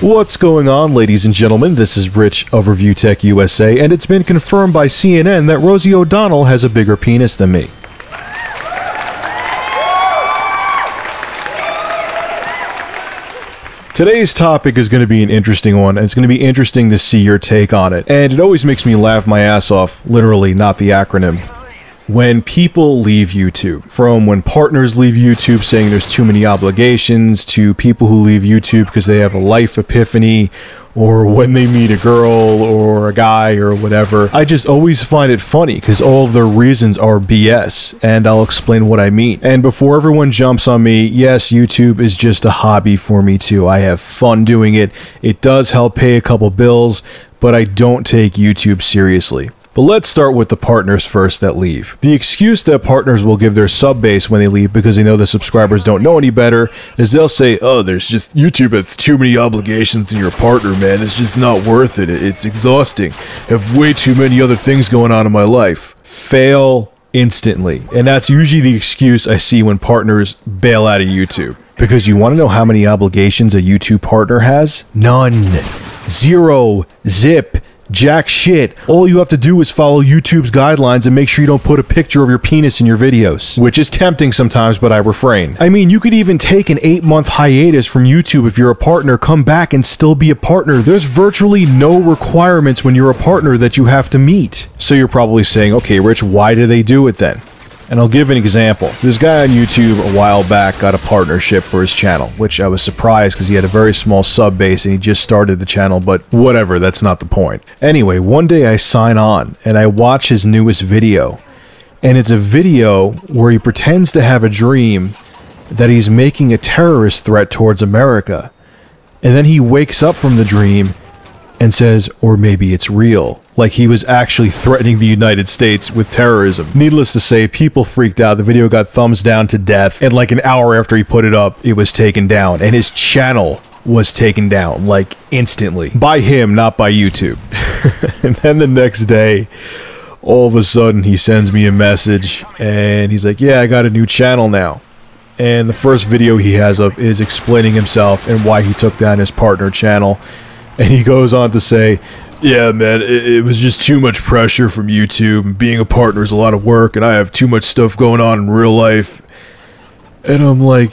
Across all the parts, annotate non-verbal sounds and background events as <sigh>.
What's going on, ladies and gentlemen? This is Rich of Review Tech USA, and it's been confirmed by CNN that Rosie O'Donnell has a bigger penis than me. Today's topic is going to be an interesting one, and it's going to be interesting to see your take on it. And it always makes me laugh my ass off, literally, not the acronym. When people leave YouTube, from when partners leave YouTube saying there's too many obligations, to people who leave YouTube because they have a life epiphany, or when they meet a girl or a guy or whatever. I just always find it funny because all of their reasons are BS, and I'll explain what I mean. And before everyone jumps on me, yes, YouTube is just a hobby for me too. I have fun doing it. It does help pay a couple bills, but I don't take YouTube seriously. But let's start with the partners first that leave. The excuse that partners will give their sub base when they leave because they know the subscribers don't know any better is they'll say, oh, there's just YouTube has too many obligations to your partner, man. It's just not worth it. It's exhausting. I have way too many other things going on in my life. Fail instantly. And that's usually the excuse I see when partners bail out of YouTube. Because you want to know how many obligations a YouTube partner has? None. Zero. Zip. Jack shit. All you have to do is follow YouTube's guidelines and make sure you don't put a picture of your penis in your videos. Which is tempting sometimes, but I refrain. I mean, you could even take an 8 month hiatus from YouTube if you're a partner, come back and still be a partner. There's virtually no requirements when you're a partner that you have to meet. So you're probably saying, okay, Rich, why do they do it then? And I'll give an example. This guy on YouTube a while back got a partnership for his channel, which I was surprised because he had a very small sub base and he just started the channel, but whatever, that's not the point. Anyway, one day I sign on and I watch his newest video. And it's a video where he pretends to have a dream that he's making a terrorist threat towards America. And then he wakes up from the dream and says, or maybe it's real. Like he was actually threatening the United States with terrorism. Needless to say, people freaked out. The video got thumbs down to death. And like an hour after he put it up, it was taken down. And his channel was taken down, like instantly. By him, not by YouTube. <laughs> and then the next day, all of a sudden, he sends me a message and he's like, Yeah, I got a new channel now. And the first video he has up is explaining himself and why he took down his partner channel. And he goes on to say, yeah, man, it, it, was just too much pressure from YouTube. Being a partner is a lot of work, and I have too much stuff going on in real life. And I'm like,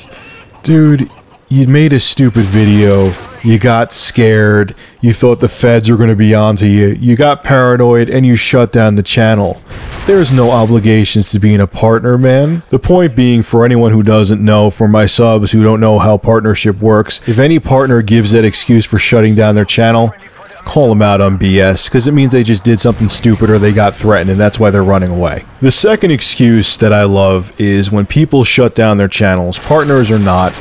dude, you made a stupid video. You got scared. You thought the feds were going to be onto you. You got paranoid, and you shut down the channel. There's no obligations to being a partner, man. The point being, for anyone who doesn't know, for my subs who don't know how partnership works, if any partner gives that excuse for shutting down their channel, call them out on BS because it means they just did something stupid or they got threatened and that's why they're running away. The second excuse that I love is when people shut down their channels, partners or not,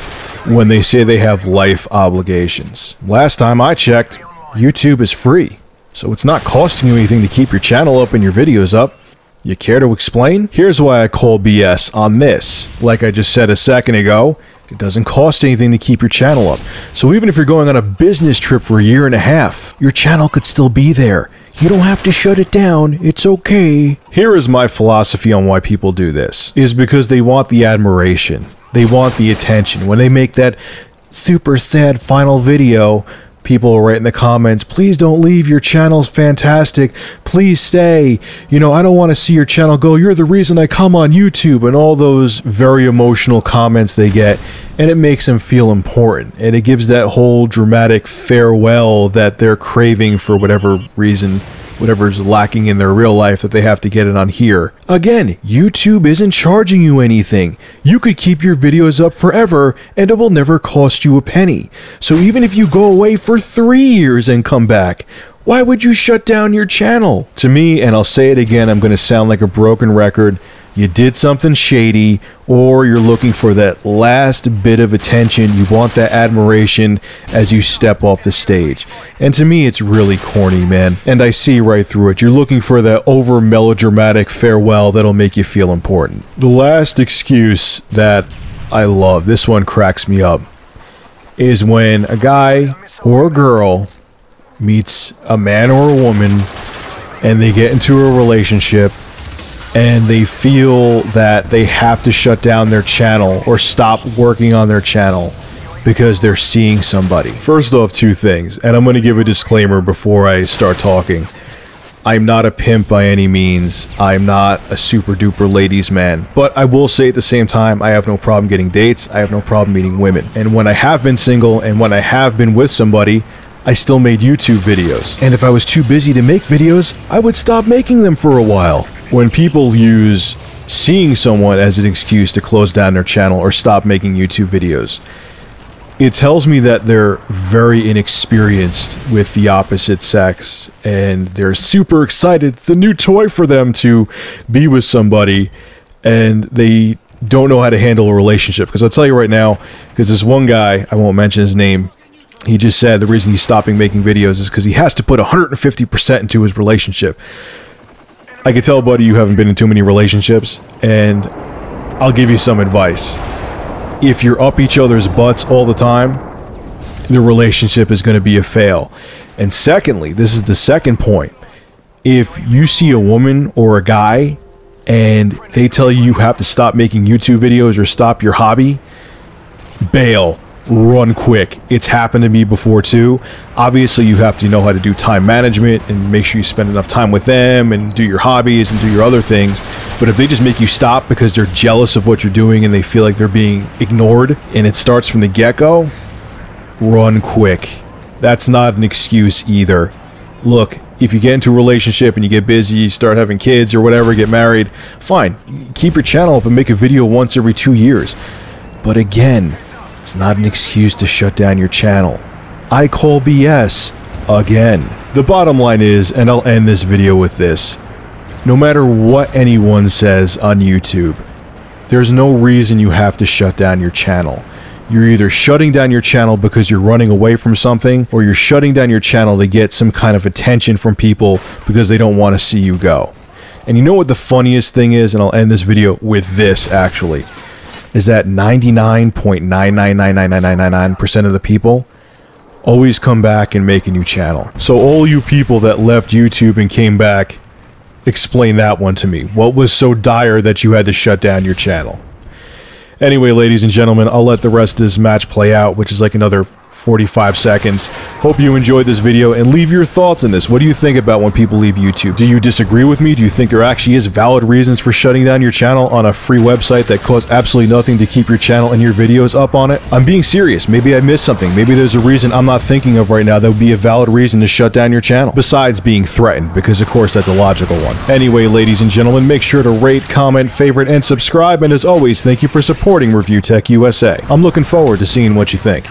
when they say they have life obligations. Last time I checked, YouTube is free, so it's not costing you anything to keep your channel up and your videos up. You care to explain? Here's why I call BS on this. Like I just said a second ago, it doesn't cost anything to keep your channel up. So even if you're going on a business trip for a year and a half, your channel could still be there. You don't have to shut it down. It's okay. Here is my philosophy on why people do this. Is because they want the admiration. They want the attention. When they make that super sad final video, people write in the comments, please don't leave, your channel's fantastic, please stay, you know, I don't want to see your channel go, you're the reason I come on YouTube, and all those very emotional comments they get, and it makes them feel important, and it gives that whole dramatic farewell that they're craving for whatever reason whatever's lacking in their real life that they have to get it on here. Again, YouTube isn't charging you anything. You could keep your videos up forever and it will never cost you a penny. So even if you go away for three years and come back, why would you shut down your channel? To me, and I'll say it again, I'm going to sound like a broken record you did something shady, or you're looking for that last bit of attention. You want that admiration as you step off the stage. And to me, it's really corny, man. And I see right through it. You're looking for that over melodramatic farewell that'll make you feel important. The last excuse that I love, this one cracks me up, is when a guy or a girl meets a man or a woman and they get into a relationship and they feel that they have to shut down their channel or stop working on their channel because they're seeing somebody. First off, two things, and I'm going to give a disclaimer before I start talking. I'm not a pimp by any means. I'm not a super duper ladies man. But I will say at the same time, I have no problem getting dates. I have no problem meeting women. And when I have been single and when I have been with somebody, I still made YouTube videos. And if I was too busy to make videos, I would stop making them for a while. When people use seeing someone as an excuse to close down their channel or stop making YouTube videos, it tells me that they're very inexperienced with the opposite sex and they're super excited. It's a new toy for them to be with somebody and they don't know how to handle a relationship. Because I'll tell you right now, because this one guy, I won't mention his name, he just said the reason he's stopping making videos is because he has to put 150% into his relationship. I can tell, buddy, you haven't been in too many relationships, and I'll give you some advice if you're up each other's butts all the time, the relationship is going to be a fail. And secondly, this is the second point. If you see a woman or a guy and they tell you you have to stop making YouTube videos or stop your hobby, bail run quick. It's happened to me before too. Obviously, you have to know how to do time management and make sure you spend enough time with them and do your hobbies and do your other things. But if they just make you stop because they're jealous of what you're doing and they feel like they're being ignored and it starts from the get go, run quick. That's not an excuse either. Look, if you get into a relationship and you get busy, you start having kids or whatever, get married, fine. Keep your channel up and make a video once every two years. But again, it's not an excuse to shut down your channel. I call BS again. The bottom line is, and I'll end this video with this, no matter what anyone says on YouTube, there's no reason you have to shut down your channel. You're either shutting down your channel because you're running away from something, or you're shutting down your channel to get some kind of attention from people because they don't want to see you go. And you know what the funniest thing is? And I'll end this video with this actually is that 99.9999999% of the people always come back and make a new channel. So all you people that left YouTube and came back, explain that one to me. What was so dire that you had to shut down your channel? Anyway, ladies and gentlemen, I'll let the rest of this match play out, which is like another 45 seconds. Hope you enjoyed this video and leave your thoughts on this. What do you think about when people leave YouTube? Do you disagree with me? Do you think there actually is valid reasons for shutting down your channel on a free website that costs absolutely nothing to keep your channel and your videos up on it? I'm being serious. Maybe I missed something. Maybe there's a reason I'm not thinking of right now that would be a valid reason to shut down your channel. Besides being threatened, because of course that's a logical one. Anyway, ladies and gentlemen, make sure to rate, comment, favorite, and subscribe. And as always, thank you for supporting Review Tech USA. I'm looking forward to seeing what you think.